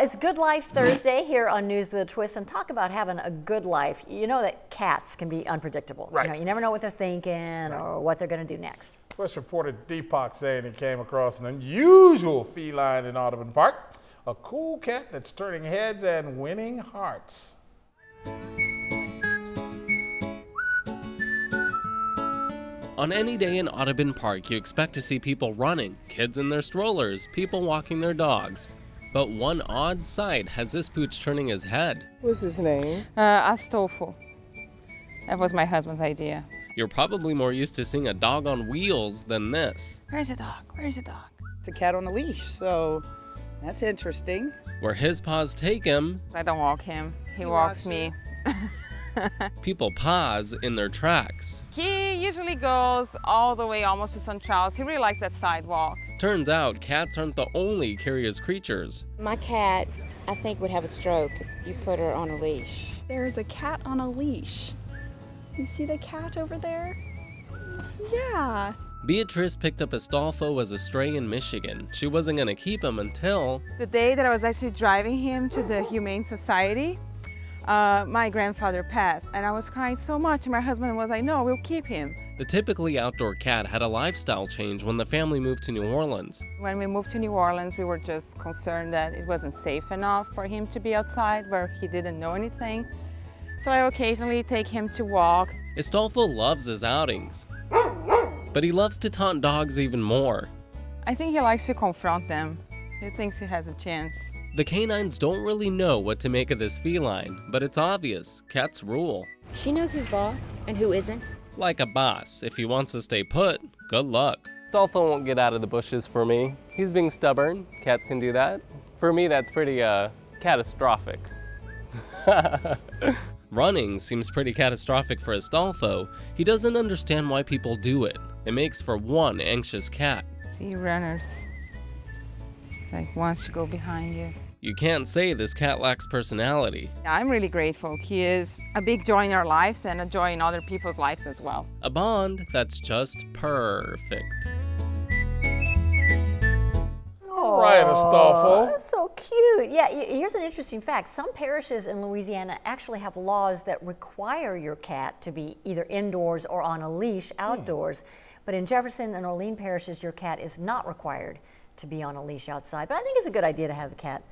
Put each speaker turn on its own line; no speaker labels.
It's Good Life Thursday here on News With A Twist, and talk about having a good life. You know that cats can be unpredictable.
Right.
You, know, you never know what they're thinking or what they're going to do next.
First reporter Deepak Saini he came across an unusual feline in Audubon Park, a cool cat that's turning heads and winning hearts.
On any day in Audubon Park, you expect to see people running, kids in their strollers, people walking their dogs. But one odd sight has this pooch turning his head.
What's his name?
Uh, Astolfo. That was my husband's idea.
You're probably more used to seeing a dog on wheels than this,
Where's the dog? Where's the dog?
It's a cat on a leash, so that's interesting.
where his paws take him,
I don't walk him. He,
He
walks
walks
me.
people pause in their tracks.
He usually goes all the way almost to St. Charles. He really likes that sidewalk.
Turns out cats aren't the only curious creatures.
My cat, I think, would have a stroke if you put her on a leash.
There's a cat on a leash. You see the cat over there? Yeah.
Beatrice picked up Astolfo as a stray in Michigan. She wasn't gonna keep him until
The day that I was actually driving him to the Humane Society, uh, my grandfather passed, and I was crying so much. And my husband was like, "No, we'll keep him."
the typically outdoor cat had a lifestyle change when the family moved to New Orleans.
When we moved to New Orleans, we were just concerned that it wasn't safe enough for him to be outside where he didn't know anything. So I occasionally take him to walks.
Astolfo loves his outings, but he loves to taunt dogs even more.
I think he likes to confront them. He thinks he has a chance.
The canines don't really know what to make of this feline, but it's obvious cats rule.
She knows who's boss and who isn't.
Like a boss, if he wants to stay put, good luck. Stolfo won't get out of the bushes for me. He's being stubborn. Cats can do that. For me, that's pretty uh, catastrophic. Running seems pretty catastrophic for Astolfo. He doesn't understand why people do it. It makes for one anxious cat.
See runners. It's like wants to go behind you.
You can't say this cat lacks personality.
I'm really grateful. He is a big joy in our lives and a joy in other people's lives as well.
A bond that's just perfect.
Right, Astolfo.
That's so cute. Yeah, here's an interesting fact. Some parishes in Louisiana actually have laws that require your cat to be either indoors or on a leash hmm. outdoors. But in Jefferson and Orleans parishes, your cat is not required to be on a leash outside. But I think it's a good idea to have the cat